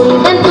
and